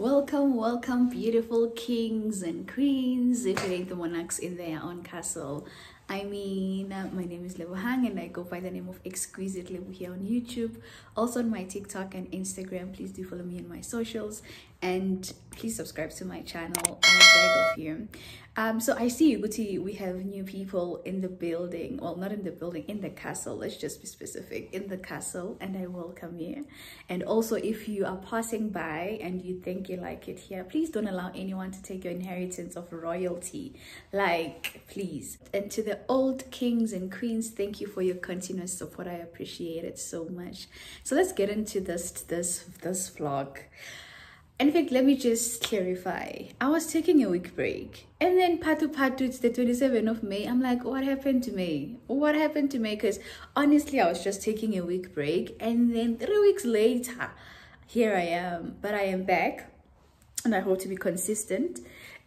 Welcome, welcome, beautiful kings and queens, if it ain't the monarchs in their own castle. I mean, uh, my name is Lebohang and I go by the name of Exquisite Lebo here on YouTube. Also on my TikTok and Instagram, please do follow me on my socials and please subscribe to my channel. I beg of you. Um, so I see Uguti, we have new people in the building. Well, not in the building, in the castle. Let's just be specific. In the castle, and I welcome you. And also, if you are passing by and you think you like it here, please don't allow anyone to take your inheritance of royalty. Like, please. And to the old kings and queens, thank you for your continuous support. I appreciate it so much. So let's get into this this this vlog. In fact, let me just clarify. I was taking a week break. And then Patu Patu, it's the 27th of May. I'm like, what happened to me? What happened to me? Because honestly, I was just taking a week break. And then three weeks later, here I am. But I am back. And I hope to be consistent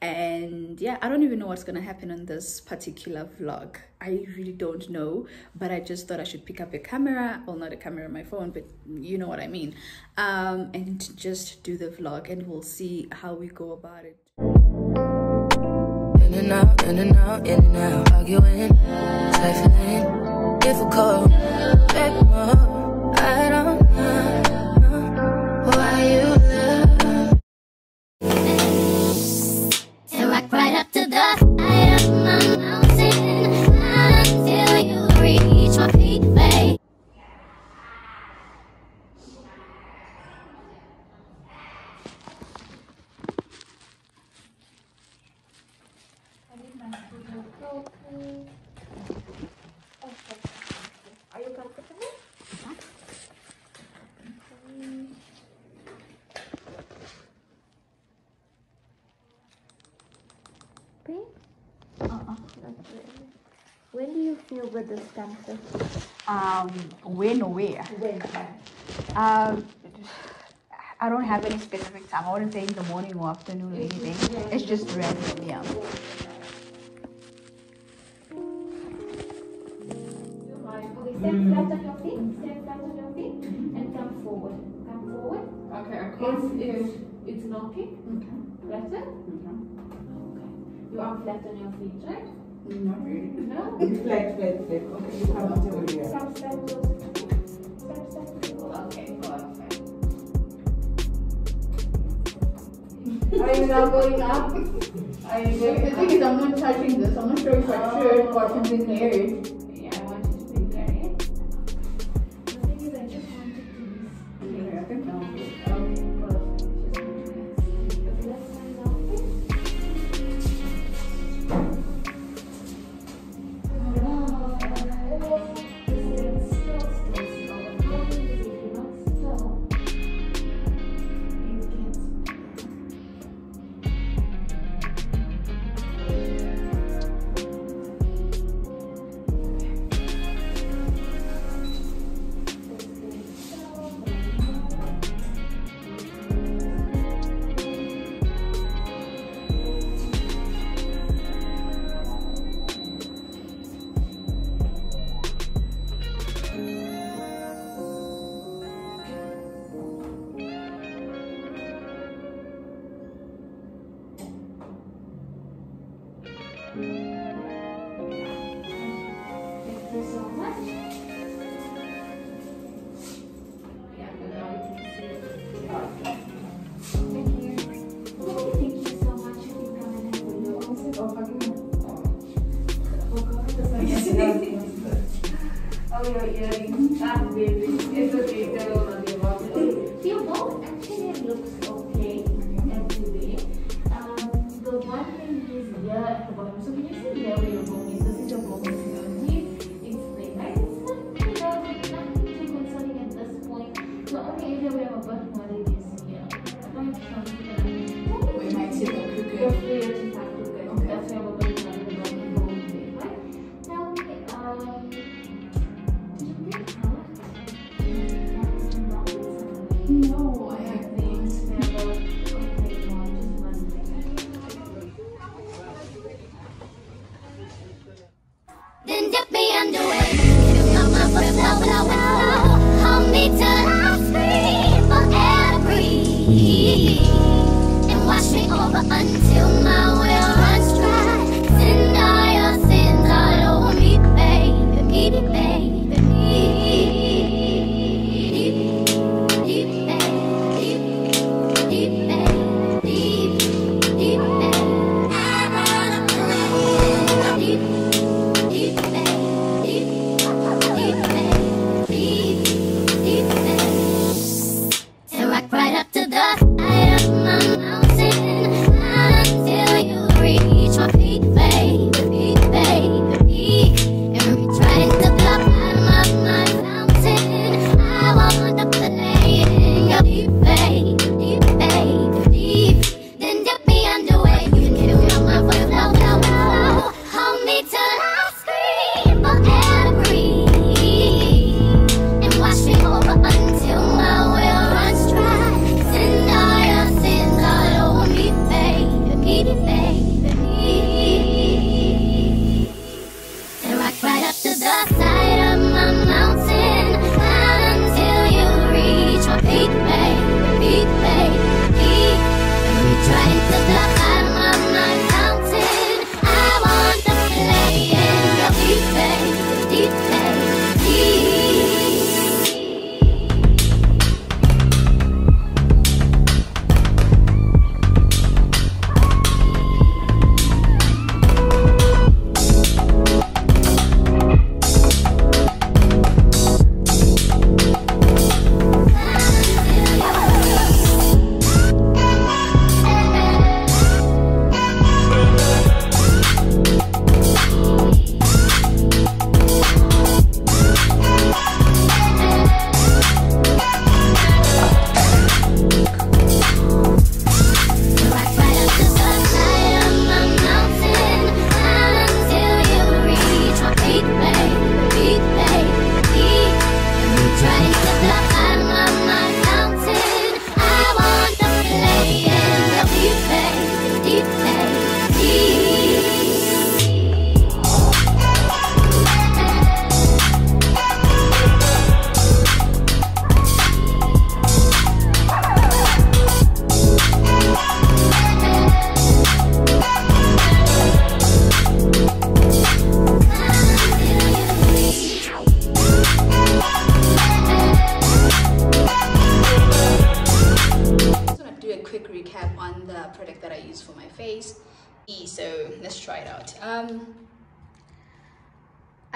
and yeah i don't even know what's gonna happen on this particular vlog. I really don't know but i just thought i should pick up a camera. Well not a camera on my phone but you know what i mean. Um and just do the vlog and we'll see how we go about it. In and out in and out in and out arguing trifling difficult When do you feel with the cancer? Um, when or where? When? Um, I don't have any specific time. I wouldn't say in the morning or afternoon or anything. It's just random, yeah. Okay, stand flat on your feet. Stand flat on your feet and come forward. Come forward. Okay, I It's, can't. it's, it's knocking. Okay. Flatten. Okay. Okay. You are flat on your feet, right? Not really. No? Flat, flat, flat. Okay, you come over here. Step, step, closer. Step, step, closer. Okay, perfect. Are you now going up? Are you going The thing is, I'm not touching this. I'm not sure if I should, but I'm in there. Yeah, your earrings. Baby. It's okay. Don't worry about it. Your both actually looks okay everywhere. Um, the one thing is here at the bottom. So can you see here where your bone is? This is your bone. It's plain, right? It's nothing, you know, nothing too concerning at this point. The only until my well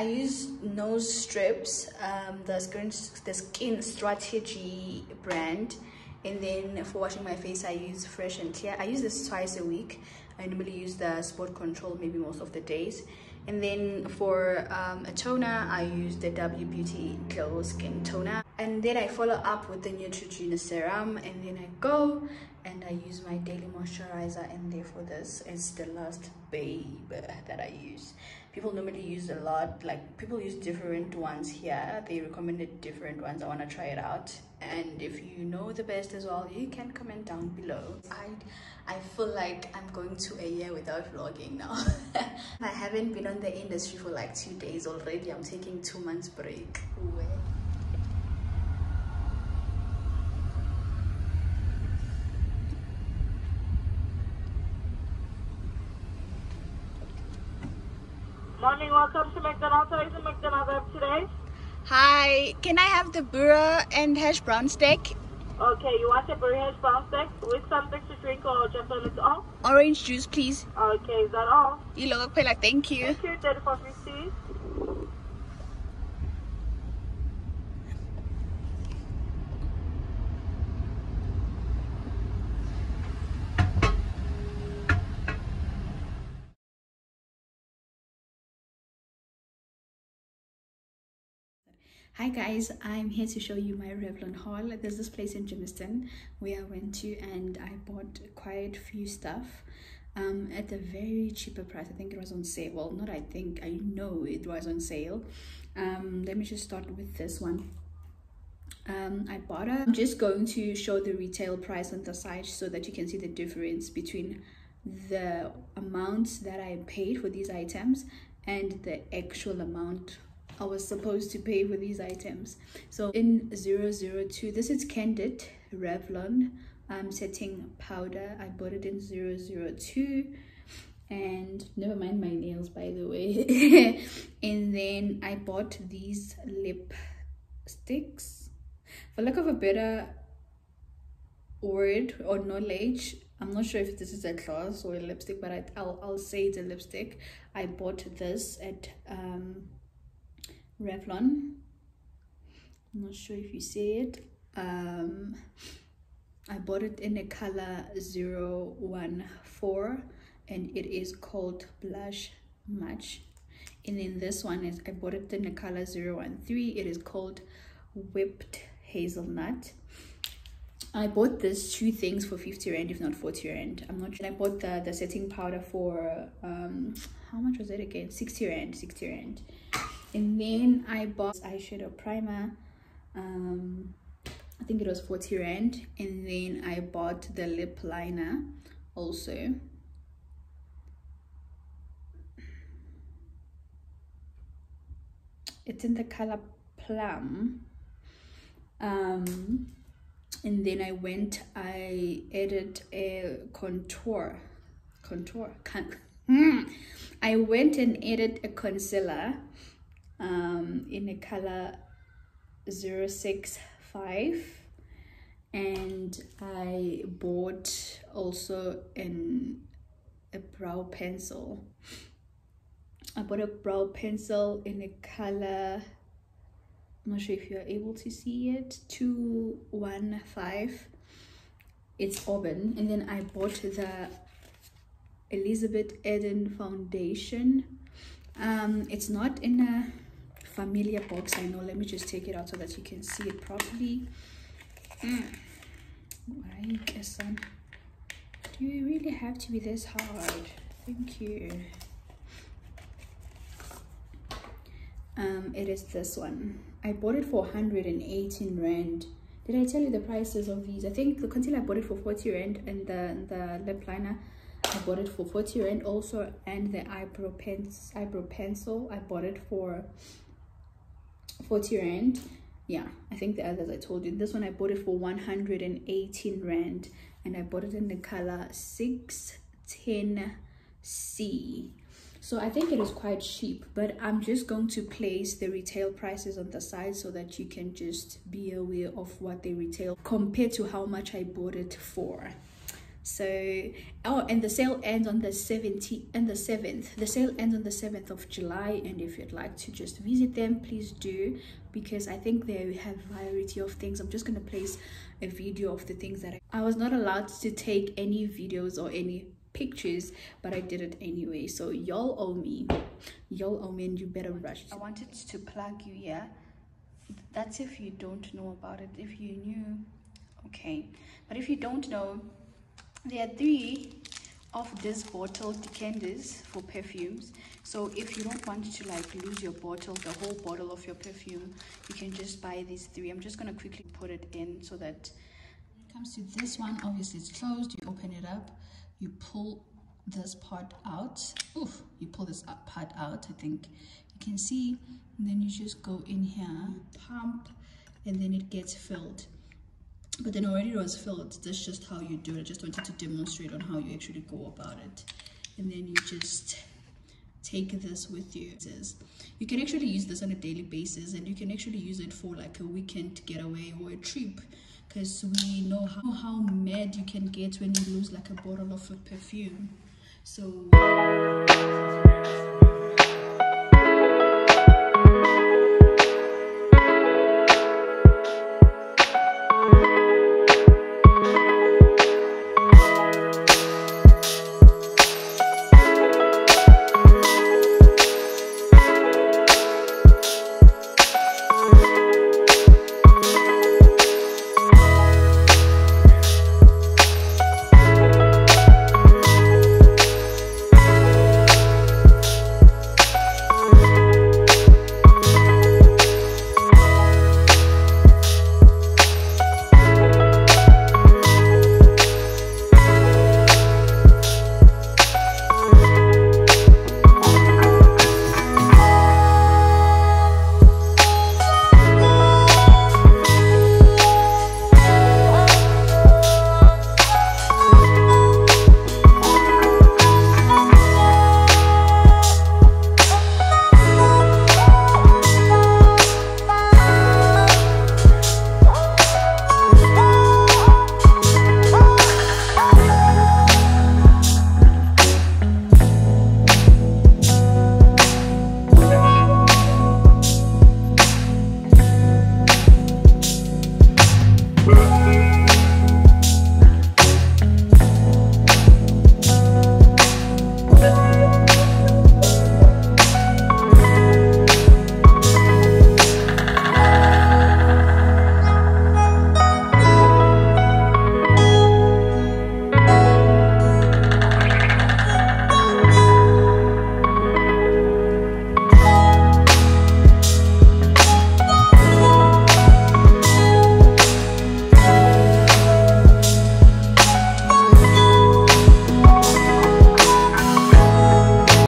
I use nose strips, um, the skin the Skin Strategy brand, and then for washing my face, I use Fresh and Clear. I use this twice a week. I normally use the Sport Control maybe most of the days. And then for um, a toner, I use the W Beauty Glow Skin Toner. And then I follow up with the Neutrogena Serum. And then I go and I use my daily moisturizer and therefore this is the last babe that I use. People normally use a lot, like people use different ones here. They recommended different ones. I want to try it out. And if you know the best as well, you can comment down below. I I feel like I'm going to a year without vlogging now. I haven't been on the industry for like two days already. I'm taking two months break. Morning, welcome to McDonald's. How is McDonald's today? Hi, can I have the burra and hash brown steak? Okay, you want a burrito brown steak with something to drink or just on its own? Orange juice, please. Okay, is that all? You look like thank you. Thank you, 3450. Hi guys, I'm here to show you my Revlon haul. There's this place in Germiston where I went to and I bought quite a few stuff um, at a very cheaper price. I think it was on sale. Well, not I think, I know it was on sale. Um, let me just start with this one. Um, I bought it. I'm just going to show the retail price on the side so that you can see the difference between the amounts that I paid for these items and the actual amount I was supposed to pay for these items. So in 002, this is Candid Revlon um, setting powder. I bought it in 002 and never mind my nails by the way. and then I bought these lip sticks. For lack of a better word or knowledge, I'm not sure if this is a gloss or a lipstick, but I, I'll, I'll say it's a lipstick. I bought this at um, Revlon. I'm not sure if you see it. Um, I bought it in a color 014 and it is called Blush Match. And then this one is I bought it in a color 013. It is called Whipped Hazelnut. I bought these two things for 50 rand, if not 40 rand. I'm not sure. I bought the, the setting powder for, um, how much was it again? 60 rand, 60 rand. And then I bought eyeshadow primer. Um, I think it was 40 rand. And then I bought the lip liner also. It's in the color plum. Um, and then I went I added a contour contour. I went and added a concealer um, in a color 065 and I bought also an a brow pencil. I bought a brow pencil in a color I'm not sure if you are able to see it 215 it's auburn. And then I bought the Elizabeth Arden foundation. Um it's not in a familiar box I know. Let me just take it out so that you can see it properly. Mm. Son? do you really have to be this hard? Thank you. Um it is this one. I bought it for 118 rand. Did i tell you the prices of these? I think the concealer i bought it for 40 rand and the the lip liner i bought it for 40 rand also and the eyebrow eyebrow pencil i bought it for 40 rand. Yeah i think the others i told you. This one i bought it for 118 rand and i bought it in the color 610c so i think it is quite cheap but i'm just going to place the retail prices on the side so that you can just be aware of what they retail compared to how much i bought it for so oh and the sale ends on the 17th and the 7th the sale ends on the 7th of july and if you'd like to just visit them please do because i think they have variety of things. I'm just going to place a video of the things that I, I was not allowed to take any videos or any pictures but i did it anyway. So y'all owe me. Y'all owe me and you better rush. I wanted to plug you here that's if you don't know about it. If you knew okay. But if you don't know there are three of this bottle decanters for perfumes. So if you don't want to like lose your bottle the whole bottle of your perfume you can just buy these three. I'm just going to quickly put it in so that when it comes to this one obviously it's closed. You open it up. You pull this part out. Oof, you pull this part out i think. You can see and then you just go in here pump and then it gets filled but then already it was filled. That's just how you do it. I just wanted to demonstrate on how you actually go about it. And then you just take this with you. You can actually use this on a daily basis and you can actually use it for like a weekend getaway or a trip because we know how, how mad you can get when you lose like a bottle of a perfume. So